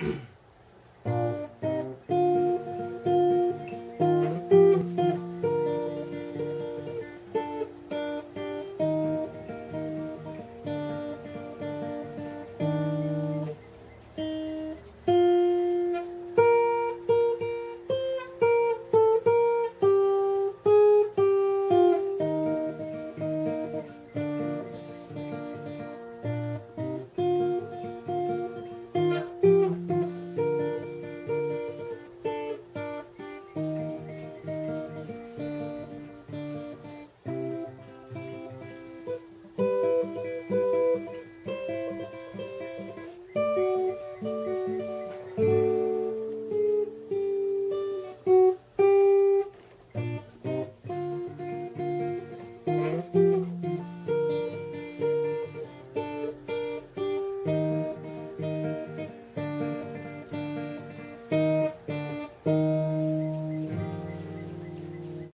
Mm-hmm. Bye.